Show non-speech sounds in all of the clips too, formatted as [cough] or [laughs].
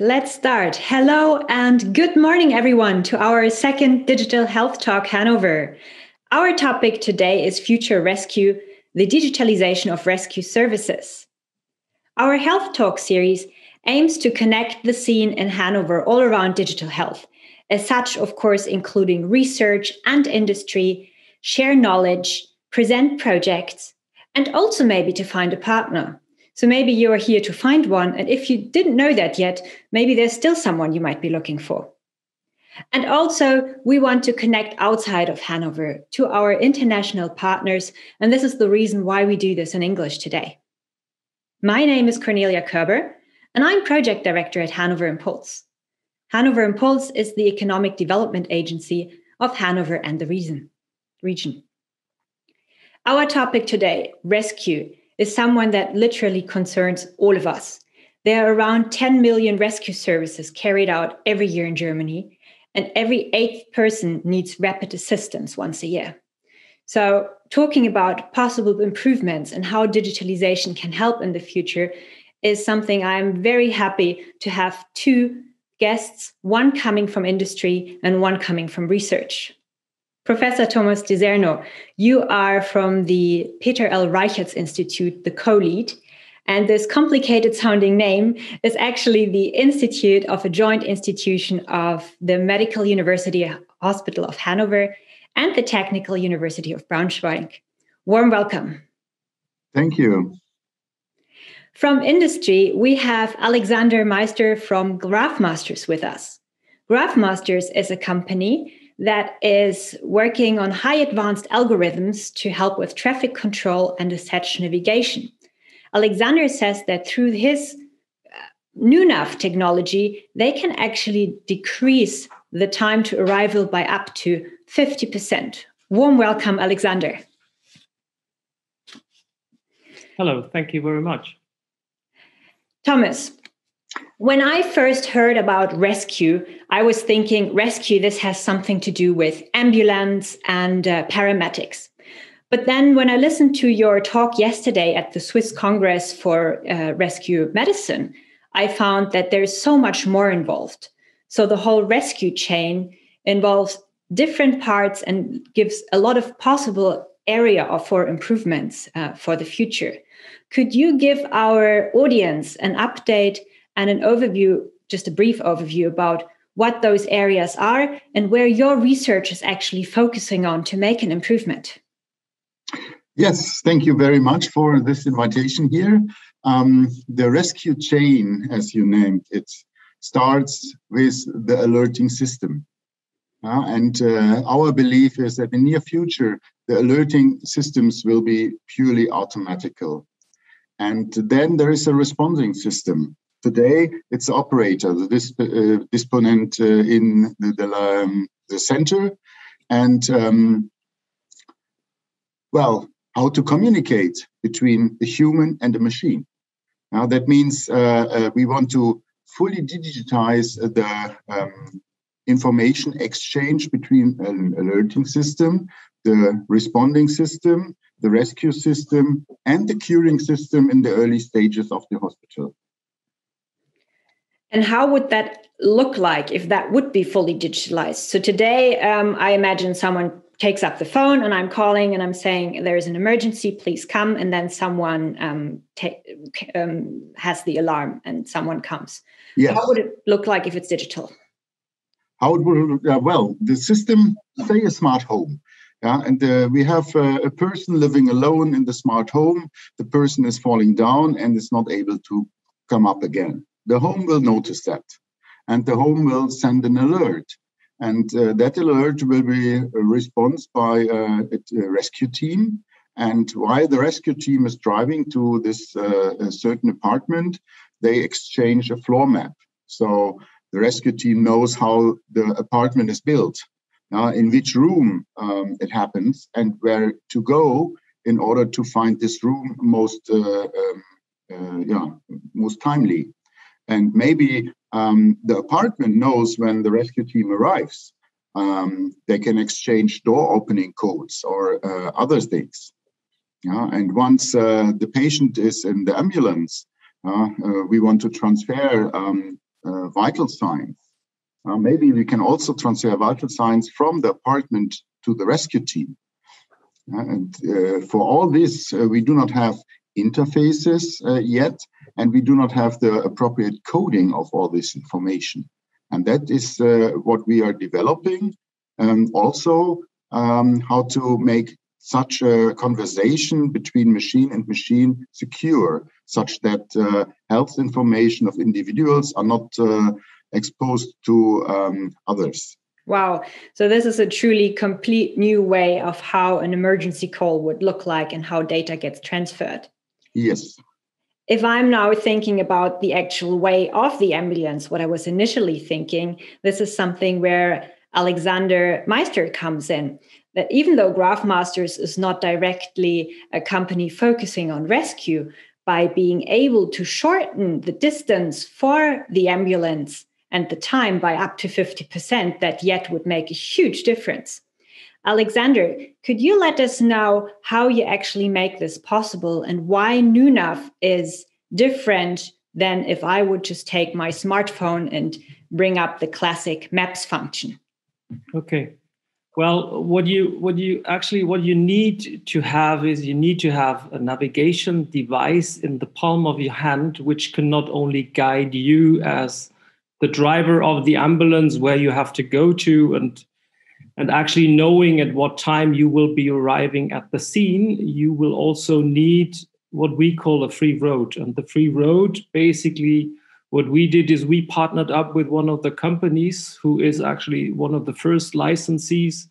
Let's start. Hello and good morning, everyone, to our second Digital Health Talk Hanover. Our topic today is Future Rescue, the digitalization of rescue services. Our Health Talk series aims to connect the scene in Hanover all around digital health, as such, of course, including research and industry, share knowledge, present projects, and also maybe to find a partner. So maybe you are here to find one. And if you didn't know that yet, maybe there's still someone you might be looking for. And also, we want to connect outside of Hanover to our international partners. And this is the reason why we do this in English today. My name is Cornelia Kerber, and I'm project director at Hannover Impuls. Hannover Impuls is the economic development agency of Hanover and the region. region. Our topic today, rescue, is someone that literally concerns all of us. There are around 10 million rescue services carried out every year in Germany, and every eighth person needs rapid assistance once a year. So, talking about possible improvements and how digitalization can help in the future is something I'm very happy to have two guests, one coming from industry and one coming from research. Professor Thomas Deserno, you are from the Peter L. Reichertz Institute, the co lead. And this complicated sounding name is actually the institute of a joint institution of the Medical University Hospital of Hanover and the Technical University of Braunschweig. Warm welcome. Thank you. From industry, we have Alexander Meister from Graphmasters with us. Graphmasters is a company that is working on high advanced algorithms to help with traffic control and asset navigation. Alexander says that through his uh, NUNAV technology, they can actually decrease the time to arrival by up to 50%. Warm welcome, Alexander. Hello, thank you very much. Thomas, when I first heard about rescue, I was thinking rescue, this has something to do with ambulance and uh, paramedics. But then when I listened to your talk yesterday at the Swiss Congress for uh, Rescue Medicine, I found that there's so much more involved. So the whole rescue chain involves different parts and gives a lot of possible area for improvements uh, for the future. Could you give our audience an update and an overview, just a brief overview about what those areas are and where your research is actually focusing on to make an improvement. Yes, thank you very much for this invitation here. Um, the rescue chain, as you named it, starts with the alerting system. Uh, and uh, our belief is that in the near future, the alerting systems will be purely automatical. And then there is a responding system Today, it's the operator, the disp- uh, disponent uh, in the, the, um, the, center, and um, well, how to communicate between the human and the machine. Now, that means uh, uh we want to fully digitize the um, information exchange between an alerting system, the responding system, the rescue system, and the curing system in the early stages of the hospital. And how would that look like if that would be fully digitalized? So today, um, I imagine someone takes up the phone and I'm calling and I'm saying there is an emergency, please come, and then someone um, um, has the alarm and someone comes. Yes. How would it look like if it's digital? How it would uh, well, the system, say a smart home. Yeah, and uh, we have uh, a person living alone in the smart home. The person is falling down and is not able to come up again the home will notice that. And the home will send an alert. And uh, that alert will be a response by uh, a rescue team. And while the rescue team is driving to this uh, certain apartment they exchange a floor map. So the rescue team knows how the apartment is built uh, in which room um, it happens and where to go in order to find this room most uh, um, yeah most timely and maybe um, the apartment knows when the rescue team arrives. Um, they can exchange door opening codes or uh, other things. Yeah, and once uh, the patient is in the ambulance, uh, uh we want to transfer um, uh, vital signs, uh, maybe we can also transfer vital signs from the apartment to the rescue team. And for all this, we do not have interfaces yet, and we do not have the appropriate coding of all this information. And that is what we are developing. Um, also, um, how to make such a conversation between machine and machine secure, such that uh, health information of individuals are not uh, exposed to um, others. Wow. So, this is a truly complete new way of how an emergency call would look like and how data gets transferred. Yes. If I'm now thinking about the actual way of the ambulance, what I was initially thinking, this is something where Alexander Meister comes in. That even though Graphmasters is not directly a company focusing on rescue, by being able to shorten the distance for the ambulance and the time by up to 50%, that yet would make a huge difference. Alexander, could you let us know how you actually make this possible and why NUNAV is different than if I would just take my smartphone and bring up the classic maps function? Okay. Well, what you what you actually what you need to have is you need to have a navigation device in the palm of your hand, which can not only guide you as the driver of the ambulance where you have to go to and and actually knowing at what time you will be arriving at the scene you will also need what we call a free road and the free road basically what we did is we partnered up with one of the companies who is actually one of the first licensees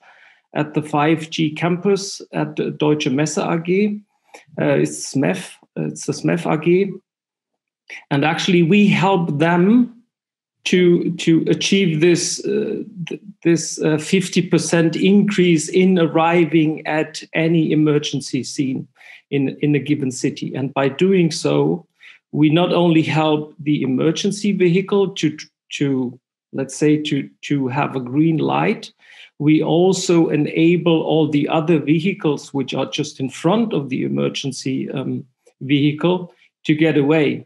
at the 5G campus at Deutsche Messe AG. Uh, it's SMEF, it's the SMEF AG. And actually, we help them to to achieve this uh, this uh, 50% increase in arriving at any emergency scene in in a given city. And by doing so we not only help the emergency vehicle to to let's say to to have a green light we also enable all the other vehicles which are just in front of the emergency um, vehicle to get away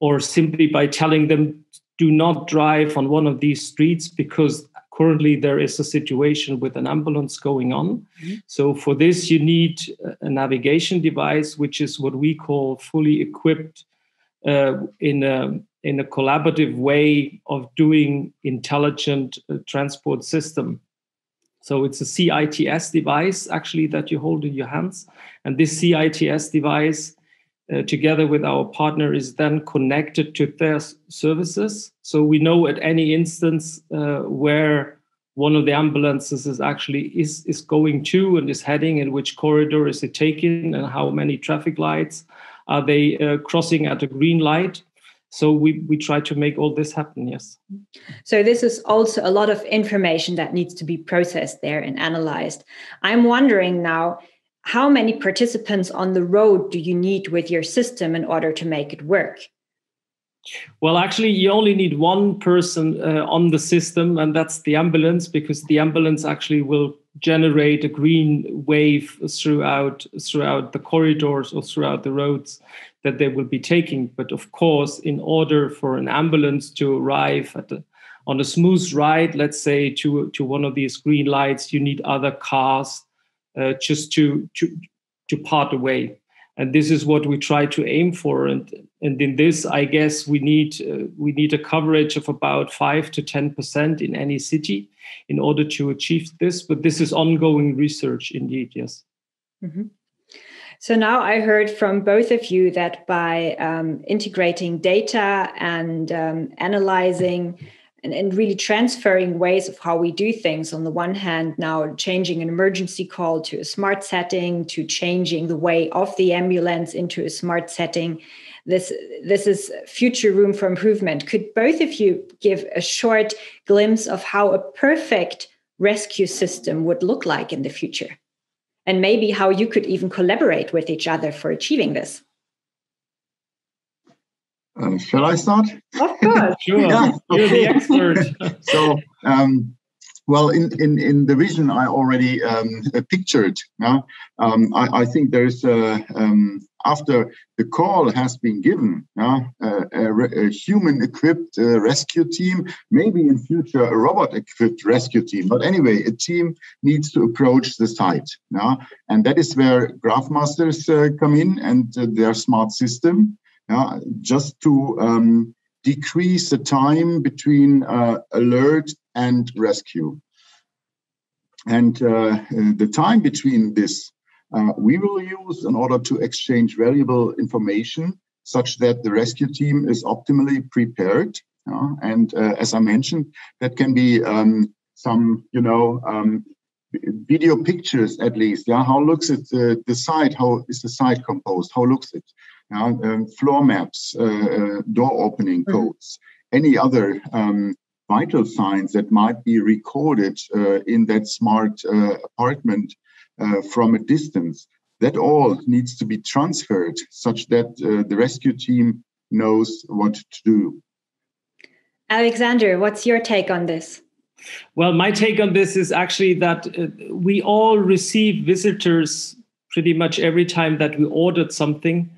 or simply by telling them do not drive on one of these streets because currently there is a situation with an ambulance going on. Mm-hmm. So for this, you need a navigation device, which is what we call fully equipped uh, in a in a collaborative way of doing intelligent uh, transport system. So it's a CITS device actually that you hold in your hands, and this CITS device uh, together with our partner is then connected to their services. So we know at any instance uh, where one of the ambulances is actually is, is going to and is heading and which corridor is it taking and how many traffic lights are they uh, crossing at a green light. So we, we try to make all this happen yes. So this is also a lot of information that needs to be processed there and analyzed. I'm wondering now how many participants on the road do you need with your system in order to make it work? Well, actually, you only need one person uh, on the system, and that's the ambulance, because the ambulance actually will generate a green wave throughout throughout the corridors or throughout the roads that they will be taking. But of course, in order for an ambulance to arrive at on a smooth ride, let's say to to one of these green lights, you need other cars uh, just to, to to part away. And this is what we try to aim for. And and in this i guess we need uh, we need a coverage of about 5 to 10% in any city in order to achieve this. But this is ongoing research indeed yes. Mm-hmm. so now i heard from both of you that by um, integrating data and um, analyzing and, and really transferring ways of how we do things. On the one hand, now changing an emergency call to a smart setting, to changing the way of the ambulance into a smart setting. This, this is future room for improvement. Could both of you give a short glimpse of how a perfect rescue system would look like in the future? And maybe how you could even collaborate with each other for achieving this? Uh, shall I start? Of course. [laughs] sure. Yeah. You're the expert. [laughs] so, um, well, in, in, in the vision I already um, pictured, yeah, um, I, I think there's a, um, after the call has been given, uh, a, a human-equipped uh, rescue team, maybe in future a robot-equipped rescue team. But anyway, a team needs to approach the site. Uh, and that is where Graphmasters uh, come in and uh, their smart system, just to um, decrease the time between uh, alert and rescue. And uh, the time between this uh, we will use in order to exchange valuable information such that the rescue team is optimally prepared. Uh, and uh, as I mentioned, that can be um, some, you know, um, video pictures at least. Yeah, how looks it uh, the site? How is the site composed? How looks it? Um, floor maps, uh, uh, door opening mm-hmm. codes, any other um, vital signs that might be recorded in that smart apartment uh, from a distance. That all needs to be transferred such that uh, the rescue team knows what to do. Alexander, what's your take on this? Well, my take on this is actually that uh, we all receive visitors pretty much every time that we ordered something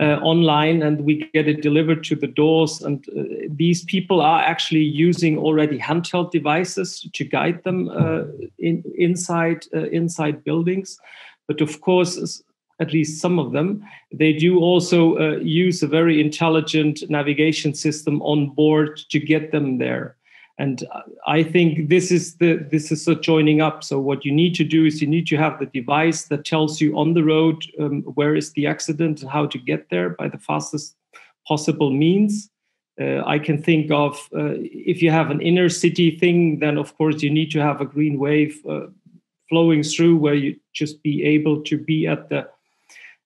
uh, online and we get it delivered to the doors. And uh, these people are actually using already handheld devices to guide them uh, in, inside uh, inside buildings. But of course, at least some of them, they do also uh, use a very intelligent navigation system on board to get them there and i think this is the this is a joining up. So what you need to do is you need to have the device that tells you on the road um, where is the accident and how to get there by the fastest possible means. Uh, i can think of uh, if you have an inner city thing then of course you need to have a green wave uh, flowing through where you just be able to be at the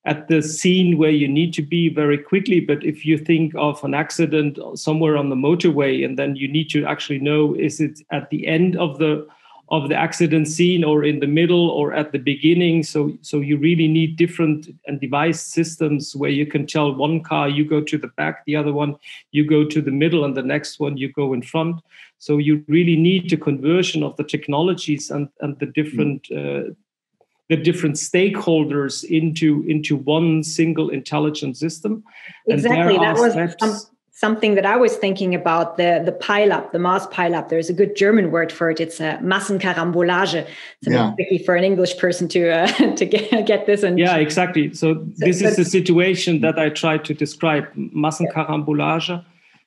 at the scene where you need to be very quickly. But if you think of an accident somewhere on the motorway, and then you need to actually know is it at the end of the of the accident scene or in the middle or at the beginning so so you really need different and device systems where you can tell one car you go to the back the other one you go to the middle and the next one you go in front so you really need the conversion of the technologies and and the different uh, the different stakeholders into into one single intelligent system. Exactly, that was some, something that I was thinking about the the pile up, the mass pile up. There's a good German word for it. It's a Massenkarambolage. It's yeah. tricky for an English person to uh, [laughs] to get, get this. And yeah, exactly. So this is the situation that I tried to describe. Massenkarambolage.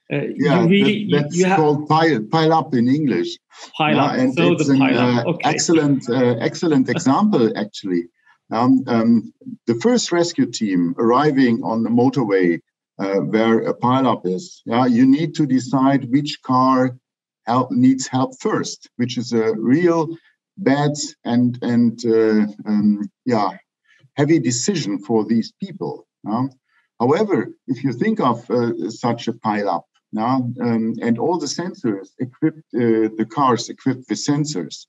Yeah uh, yeah, really, that, that's you have, called pile, pile up in English. Pile yeah, up. And so it's an uh, okay. excellent, uh, excellent example, actually. Um, um, the first rescue team arriving on the motorway uh, where a pile up is, yeah, you need to decide which car help, needs help first, which is a real bad and and uh, um, yeah heavy decision for these people. However, if you think of uh, such a pile up, now, um, and all the sensors equipped, uh, the cars equipped with sensors.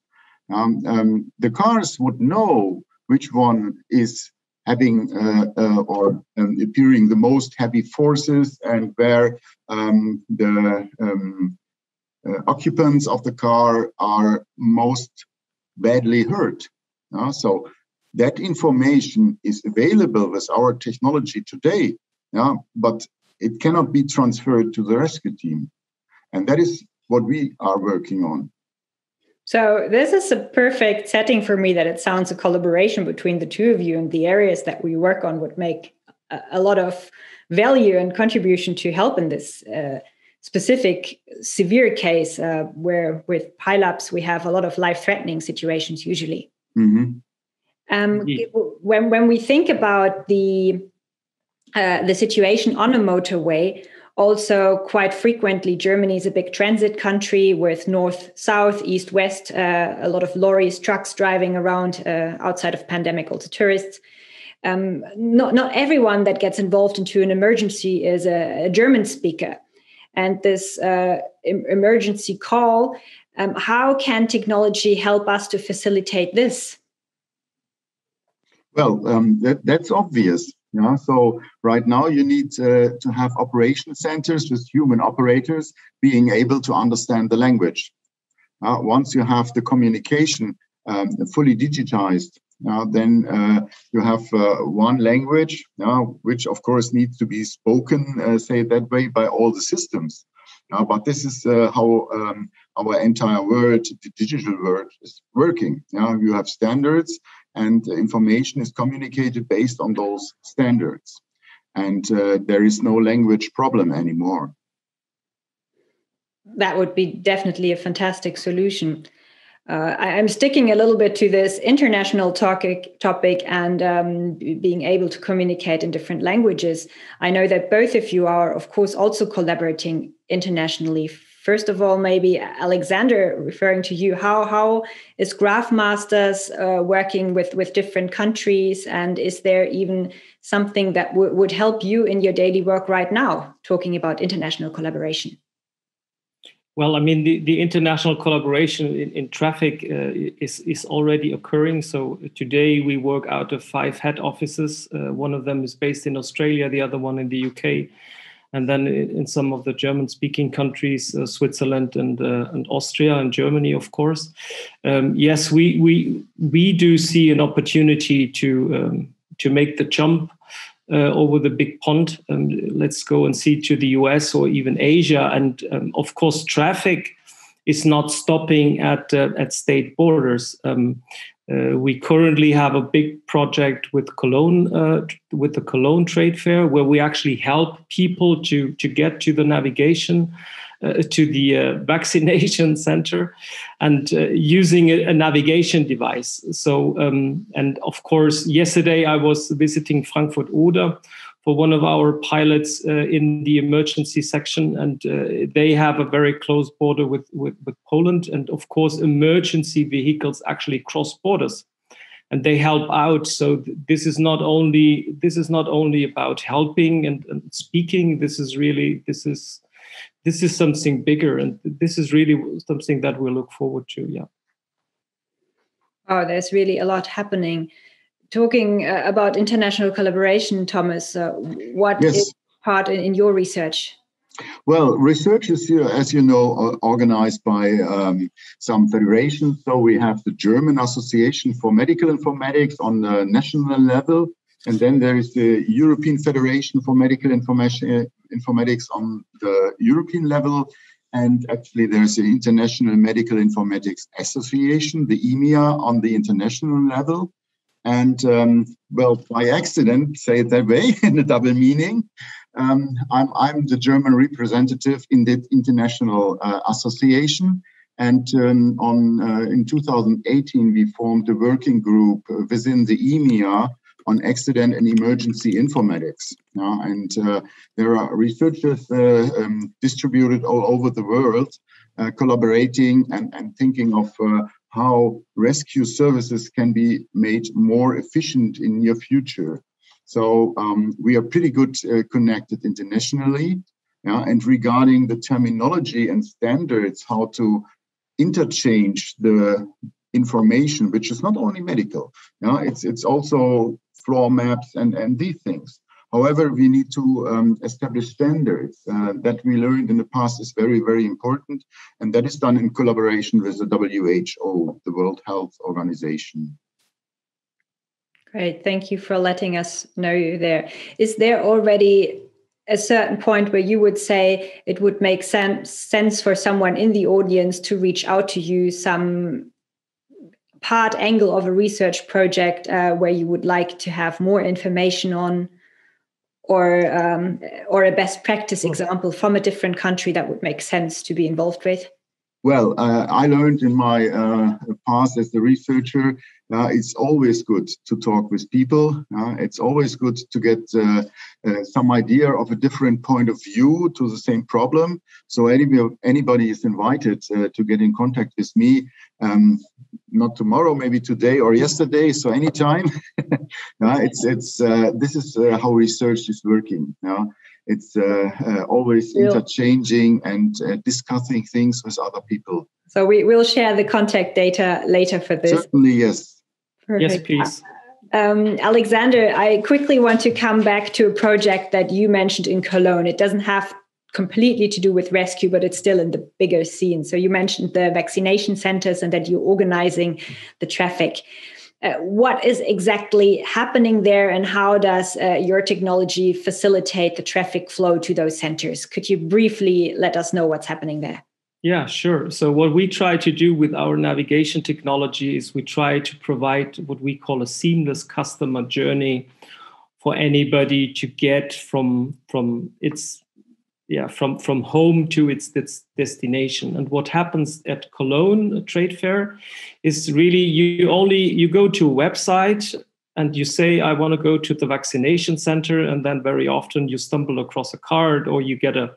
Um, um, the cars would know which one is having uh, uh, or um, appearing the most heavy forces and where um, the um, uh, occupants of the car are most badly hurt. So that information is available with our technology today, yeah, but it cannot be transferred to the rescue team. And that is what we are working on. So, this is a perfect setting for me that it sounds a collaboration between the two of you and the areas that we work on would make a, a lot of value and contribution to help in this uh, specific severe case uh, where with pileups we have a lot of life threatening situations usually. Mm-hmm. Um, when, when we think about the uh, the situation on a motorway. Also, quite frequently, Germany is a big transit country with north, south, east, west, uh, a lot of lorries, trucks driving around uh, outside of pandemic, also tourists. Um, not, not everyone that gets involved into an emergency is a, a German speaker. And this uh, emergency call, um, how can technology help us to facilitate this? Well, um, that, that's obvious. Yeah, so right now you need uh, to have operation centers with human operators being able to understand the language. Uh, once you have the communication um, fully digitized, uh, then you have uh, one language, which of course needs to be spoken, uh, say that way, by all the systems. but this is uh, how um, our entire world, the digital world, is working. you have standards, and information is communicated based on those standards. And uh, there is no language problem anymore. That would be definitely a fantastic solution. Uh, I, am sticking a little bit to this international topic, topic and um, being able to communicate in different languages. I know that both of you are, of course, also collaborating internationally. First of all, maybe Alexander, referring to you, how how is Graphmasters uh, working with with different countries, and is there even something that would help you in your daily work right now? Talking about international collaboration. Well, I mean, the, the international collaboration in, in traffic uh, is, is already occurring. So today we work out of five head offices. Uh, one of them is based in Australia, the other one in the UK. And then in some of the German speaking countries, uh, Switzerland and, uh, and Austria and Germany, of course. Um, yes, we, we, we do see an opportunity to, um, to make the jump uh, over the big pond. Um, let's go and see to the US or even Asia. And um, of course, traffic is not stopping at uh, at state borders. Um, uh, we currently have a big project with Cologne, uh, with the Cologne Trade Fair, where we actually help people to to get to the navigation uh, to the uh, [laughs] vaccination center and uh, using a, a, navigation device. So, um, and of course, yesterday I was visiting Frankfurt Oder for one of our pilots uh, in the emergency section, and uh, they have a very close border with, with, with Poland. And of course, emergency vehicles actually cross borders. And they help out. So this is not only this is not only about helping and, and, speaking. This is really this is this is something bigger. And this is really something that we look forward to yeah. Oh there's really a lot happening talking uh, about international collaboration thomas uh, what yes. is part in, in, your research well, research is, as you know, organized by um, some federations. So we have the German Association for Medical Informatics on the national level. And then there is the European Federation for Medical Information, Informatics on the European level. And actually, there's the International Medical Informatics Association, the IMIA, on the international level. And um, well, by accident, say it that way, [laughs] in a double meaning, um, I'm, I'm the German representative in the international uh, association. And um, on uh, in 2018, we formed a working group within the IMIA on accident and emergency informatics. And uh, there are researchers uh, um, distributed all over the world uh, collaborating and, and thinking of uh, how rescue services can be made more efficient in near future. So um, we are pretty good uh, connected internationally. Yeah, and regarding the terminology and standards, how to interchange the information, which is not only medical. Yeah, it's it's also floor maps and, and these things. However, we need to um, establish standards uh, that we learned in the past is very, very important. And that is done in collaboration with the WHO, the World Health Organization. Great. Thank you for letting us know you there. Is there already a certain point where you would say it would make sense, sense for someone in the audience to reach out to you some part angle of a research project uh, where you would like to have more information on or um, or a best practice example from a different country that would make sense to be involved with well uh, i learned in my uh, past as a researcher uh, it's always good to talk with people. Uh, it's always good to get uh, uh some idea of a different point of view to the same problem. So anybody, anybody is invited to get in contact with me. Um, not tomorrow, maybe today or yesterday. So anytime. [laughs] it's it's this is how research is working. It's uh, uh, always yeah. interchanging and uh, discussing things with other people. So we will share the contact data later for this. Certainly, yes. Perfect. Yes, please. Um, Alexander, I quickly want to come back to a project that you mentioned in Cologne. It doesn't have completely to do with rescue, but it's still in the bigger scene. So you mentioned the vaccination centers and that you're organizing the traffic. Uh, what is exactly happening there and how does uh, your technology facilitate the traffic flow to those centers? Could you briefly let us know what's happening there? Yeah sure. So what we try to do with our navigation technology is we try to provide what we call a seamless customer journey for anybody to get from from its yeah from from home to its, its destination. And what happens at cologne trade fair is really you only you go to a website and you say i want to go to the vaccination center and then very often you stumble across a card or you get a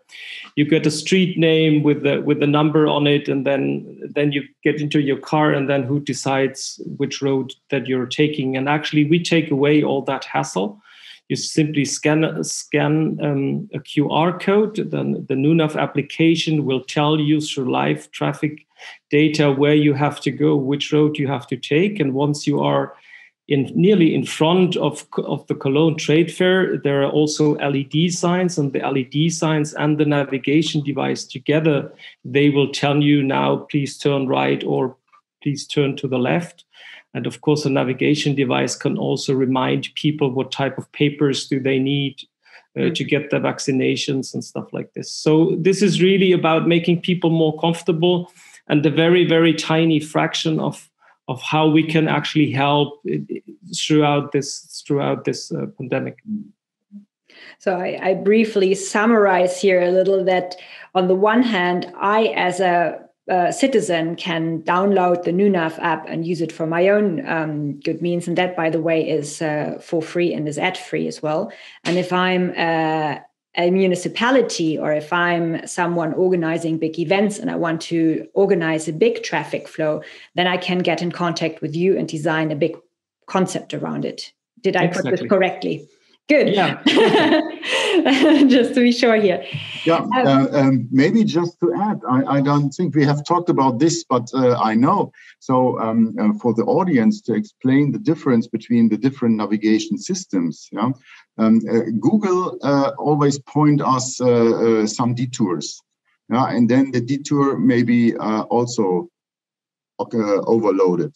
you get a street name with the with the number on it and then then you get into your car and then who decides which road that you're taking. And actually we take away all that hassle you simply scan scan um, a QR code. Then the NUNAV application will tell you through live traffic data where you have to go, which road you have to take, and once you are in nearly in front of, of the Cologne Trade Fair, there are also LED signs, and the LED signs and the navigation device together, they will tell you now, please turn right or please turn to the left. And of course, a navigation device can also remind people what type of papers do they need uh, mm. to get the vaccinations and stuff like this. So this is really about making people more comfortable and the very, very tiny fraction of of how we can actually help throughout this throughout this uh, pandemic. So I, I briefly summarize here a little that on the one hand, I as a uh, citizen can download the NUNAV app and use it for my own um, good means. And that, by the way, is uh, for free and is ad free as well. And if I'm uh, a municipality or if I'm someone organizing big events and I want to organize a big traffic flow, then I can get in contact with you and design a big concept around it. Did I exactly. put this correctly? Good. Yeah. [laughs] just to be sure here. Yeah. Um, uh, um, maybe just to add, I, I, don't think we have talked about this, but uh, I know. So um, uh, for the audience to explain the difference between the different navigation systems, yeah, um, uh, Google uh, always point us uh, some detours. Yeah, and then the detour may be also overloaded.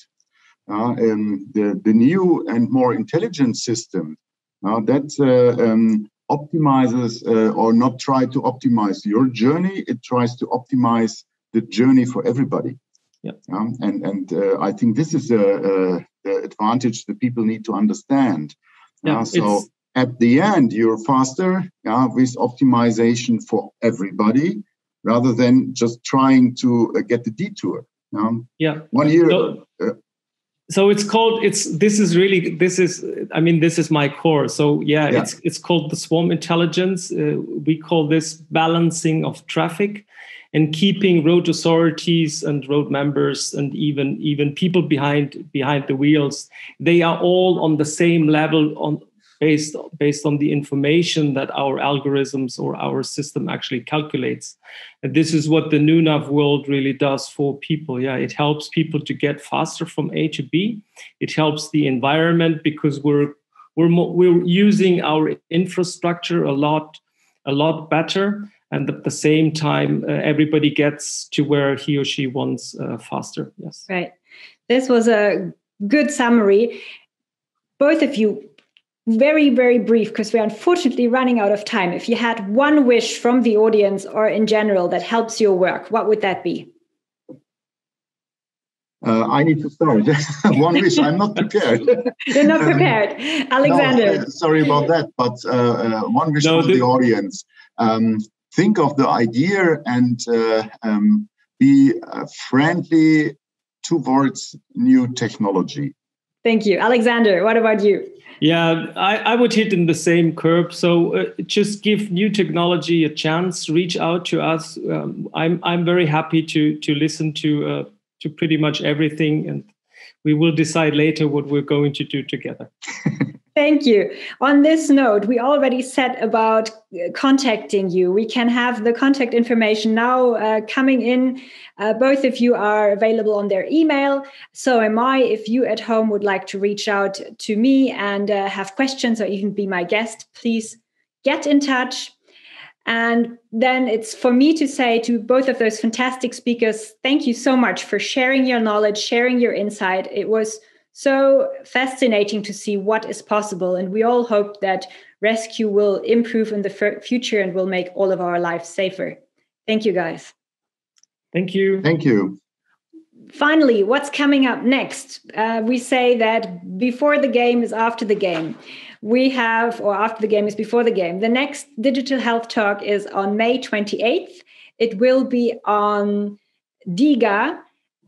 Um, the, the new and more intelligent system now that uh, um, optimizes uh, or not try to optimize your journey, it tries to optimize the journey for everybody. Yeah. Um, and and uh, I think this is a, a, the advantage that people need to understand. Yeah, so at the end, you're faster yeah, with optimization for everybody rather than just trying to uh, get the detour. Um, yeah. One year. So, uh, so it's called it's this is really this is i mean this is my core. So yeah, yeah. it's it's called the swarm intelligence. Uh, we call this balancing of traffic and keeping road authorities and road members and even even people behind behind the wheels. They are all on the same level on based based on the information that our algorithms or our system actually calculates. And this is what the NUNAV world really does for people yeah. It helps people to get faster from a to b. It helps the environment because we're we're we're using our infrastructure a lot a lot better. And at the same time uh, everybody gets to where he or she wants uh, faster yes. Right. This was a good summary. Both of you very, very brief because we're unfortunately running out of time. If you had one wish from the audience or in general that helps your work, what would that be? Uh, I need to start. [laughs] one wish. I'm not prepared. [laughs] You're not [laughs] prepared, Alexander. No, sorry about that, but uh, uh one wish no, from the audience. Um, think of the idea and uh, um, be uh, friendly towards new technology. Thank you, Alexander. What about you? Yeah, I, I would hit in the same curve. So uh, just give new technology a chance. Reach out to us. Um, I'm I'm very happy to to listen to uh, to pretty much everything, and we will decide later what we're going to do together. [laughs] Thank you. On this note, we already said about uh, contacting you. We can have the contact information now uh, coming in. Uh, both of you are available on their email. So am I. If you at home would like to reach out to me and uh, have questions or even be my guest, please get in touch. And then it's for me to say to both of those fantastic speakers, thank you so much for sharing your knowledge, sharing your insight. It was So fascinating to see what is possible. And we all hope that rescue will improve in the future and will make all of our lives safer. Thank you, guys. Thank you. Thank you. Finally, what's coming up next? Uh, we say that before the game is after the game. We have, or after the game is before the game. The next digital health talk is on May 28th. It will be on DiGA,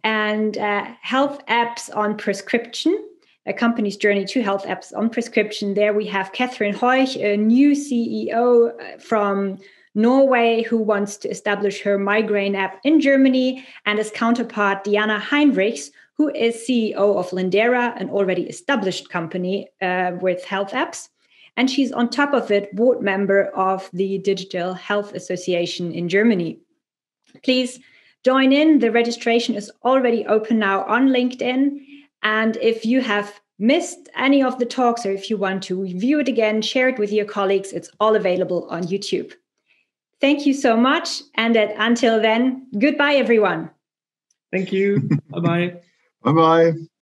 and uh, health apps on prescription, a company's journey to health apps on prescription. There we have Catherine Heuch, a new CEO uh, from Norway who wants to establish her migraine app in Germany, and his counterpart Diana Heinrichs, who is CEO of Lindera, an already established company uh, with health apps. And she's on top of it, board member of the Digital Health Association in Germany. Please join in. The registration is already open now on LinkedIn. And if you have missed any of the talks or if you want to review it again, share it with your colleagues, it's all available on YouTube. Thank you so much. And until then, goodbye, everyone. Thank you. [laughs] bye bye. Bye bye.